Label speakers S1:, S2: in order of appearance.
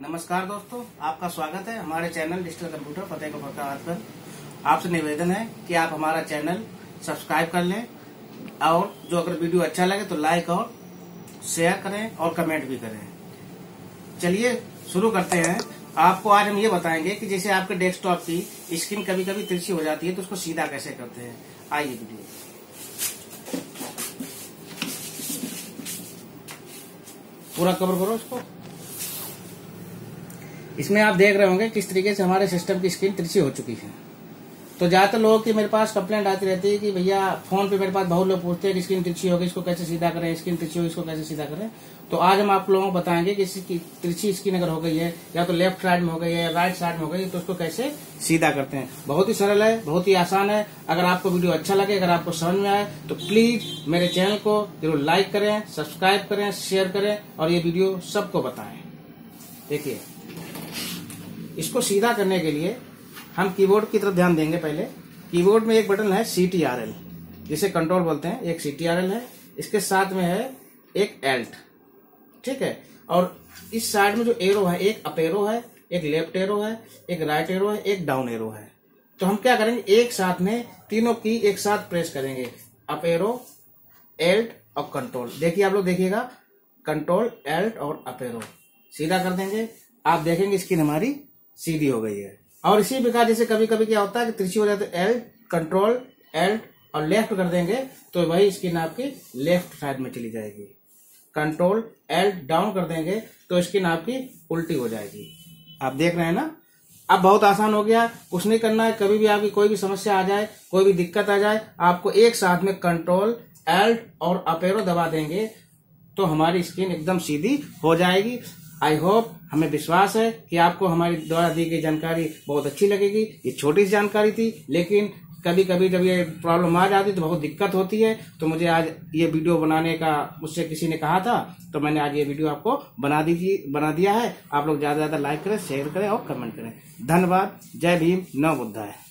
S1: नमस्कार दोस्तों, आपका स्वागत है हमारे चैनल डिजिटल कंप्यूटर फतेह का फतेहाबाद पर। आपसे निवेदन है कि आप हमारा चैनल सब्सक्राइब कर लें और जो अगर वीडियो अच्छा लगे तो लाइक और शेयर करें और कमेंट भी करें। चलिए, शुरू करते हैं। आपको आज हम ये बताएँगे कि जैसे आपके डेस्कटॉप की स्क्रीन कभी कभी तिरछी हो जाती है तो उसको सीधा कैसे करते हैं? आइए वीडियो। पूरा कवर करो उसको। इसमें आप देख रहे होंगे किस तरीके से हमारे सिस्टम की स्क्रीन तिरछी हो चुकी है। तो ज़्यादातर लोगों की मेरे पास कंप्लेंट आती रहती है कि भैया फ़ोन पे मेरे पास बहुत लोग पूछते हैं कि स्क्रीन तिरछी होगी, इसको कैसे सीधा करें स्क्रीन तिरछी होगी, इसको कैसे सीधा करें। तो आज हम आप लोगों को बताएँगे कि इसकी तिरछी स्क्रीन अगर हो गई है, या तो लेफ़्ट साइड में हो गई है, या राइट साइड में हो गई है तो उसको कैसे सीधा करते हैं। बहुत ही सरल है, बहुत ही आसान है। अगर आपको वीडियो अच्छा लगे, अगर आपको समझ में आए तो प्लीज़ मेरे चैनल को ज़रूर लाइक करें सब्सक्राइब करें शेयर करें, और ये वीडियो सबको बताएँ। देखिए। इसको सीधा करने के लिए हम कीबोर्ड की तरफ़ ध्यान देंगे पहले। कीबोर्ड में एक बटन है सी टी आर एल जिसे कंट्रोल बोलते हैं। एक सी टी आर एल है, इसके साथ में है एक एल्ट ठीक है? और इस साइड में जो एरो है, एक अप एरो है, एक लेफ़्ट एरो है, एक राइट एरो है, एक डाउन एरो है। तो हम क्या करेंगे? एक साथ में तीनों की एक साथ प्रेस करेंगे। अप एरो एल्ट और कंट्रोल देखिए आप लोग देखिएगा कंट्रोल एल्ट और अप एरो सीधा कर देंगे। आप देखेंगे स्क्रीन हमारी सीधी हो गई है। और इसी प्रकार जैसे कभी कभी क्या होता है कि तिरछी हो जाती है एल कंट्रोल एल और लेफ़्ट कर देंगे तो वही स्किन आपकी लेफ़्ट साइड में चली जाएगी। कंट्रोल एल डाउन कर देंगे तो स्किन आपकी उल्टी हो जाएगी। आप देख रहे हैं ना? अब बहुत आसान हो गया, कुछ नहीं करना है, कभी भी आपकी कोई भी समस्या आ जाए, कोई भी दिक्कत आ जाए, आपको एक साथ में कंट्रोल एल्ट और अपेरो दबा देंगे तो हमारी स्किन एकदम सीधी हो जाएगी। आई होप हमें विश्वास है कि आपको हमारी द्वारा दी गई जानकारी बहुत अच्छी लगेगी। ये छोटी सी जानकारी थी, लेकिन कभी कभी जब ये प्रॉब्लम आ जाती तो बहुत दिक्कत होती है। तो मुझे आज ये वीडियो बनाने का, मुझसे किसी ने कहा था तो मैंने आज ये वीडियो आपको बना दीजिए, बना दिया है। आप लोग ज़्यादा से ज़्यादा लाइक करें शेयर करें और कमेंट करें। धन्यवाद। जय भीम। नव बुद्धा है